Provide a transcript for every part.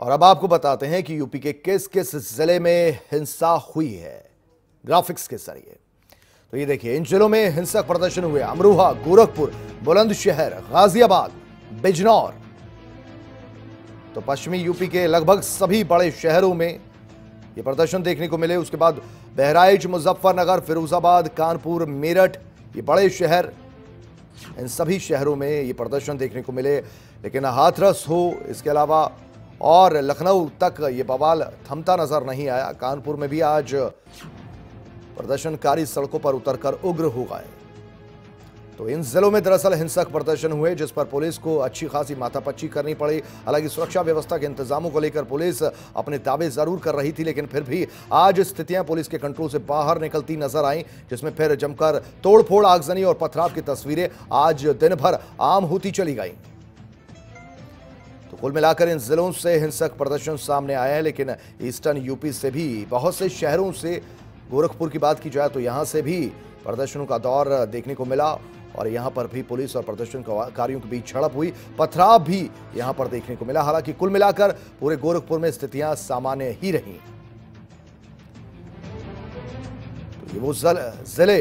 और अब आपको बताते हैं कि यूपी के किस किस ज़िले में हिंसा हुई है ग्राफिक्स के ज़रिए। तो ये देखिए, इन जिलों में हिंसक प्रदर्शन हुए। अमरोहा, गोरखपुर, बुलंदशहर, गाजियाबाद, बिजनौर। तो पश्चिमी यूपी के लगभग सभी बड़े शहरों में ये प्रदर्शन देखने को मिले। उसके बाद बहराइच, मुजफ्फरनगर, फिरोजाबाद, कानपुर, मेरठ, ये बड़े शहर। इन सभी शहरों में ये प्रदर्शन देखने को मिले। लेकिन हाथरस हो, इसके अलावा और लखनऊ तक ये बवाल थमता नज़र नहीं आया। कानपुर में भी आज प्रदर्शनकारी सड़कों पर उतरकर उग्र हो गए। तो इन जिलों में दरअसल हिंसक प्रदर्शन हुए, जिस पर पुलिस को अच्छी खासी माथापच्ची करनी पड़ी। हालाँकि सुरक्षा व्यवस्था के इंतजामों को लेकर पुलिस अपने दावे ज़रूर कर रही थी, लेकिन फिर भी आज स्थितियाँ पुलिस के कंट्रोल से बाहर निकलती नज़र आई, जिसमें फिर जमकर तोड़फोड़, आगजनी और पथराव की तस्वीरें आज दिन भर आम होती चली गई। कुल मिलाकर इन जिलों से हिंसक प्रदर्शन सामने आए हैं, लेकिन ईस्टर्न यूपी से भी बहुत से शहरों से गोरखपुर की बात की जाए तो यहाँ से भी प्रदर्शनों का दौर देखने को मिला और यहाँ पर भी पुलिस और प्रदर्शनकारियों के बीच झड़प हुई। पथराव भी यहाँ पर देखने को मिला। हालाँकि कुल मिलाकर पूरे गोरखपुर में स्थितियाँ सामान्य ही रही। तो ये वो ज़िले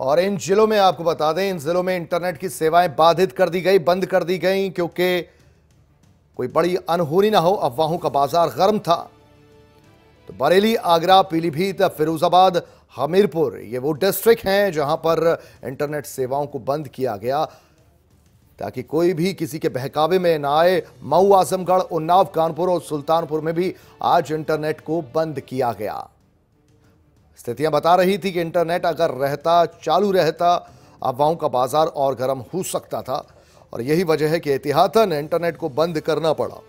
और इन जिलों में आपको बता दें, इन जिलों में इंटरनेट की सेवाएँ बाधित कर दी गई, बंद कर दी गई, क्योंकि कोई बड़ी अनहोनी ना हो, अफवाहों का बाज़ार गर्म था। तो बरेली, आगरा, पीलीभीत, फिरोजाबाद, हमीरपुर, ये वो डिस्ट्रिक्ट हैं जहाँ पर इंटरनेट सेवाओं को बंद किया गया, ताकि कोई भी किसी के बहकावे में ना आए। मऊ आजमगढ़, उन्नाव, कानपुर और सुल्तानपुर में भी आज इंटरनेट को बंद किया गया। स्थितियाँ बता रही थी कि इंटरनेट अगर रहता, चालू रहता, अफवाहों का बाज़ार और गर्म हो सकता था। और यही वजह है कि एहतियातन इंटरनेट को बंद करना पड़ा।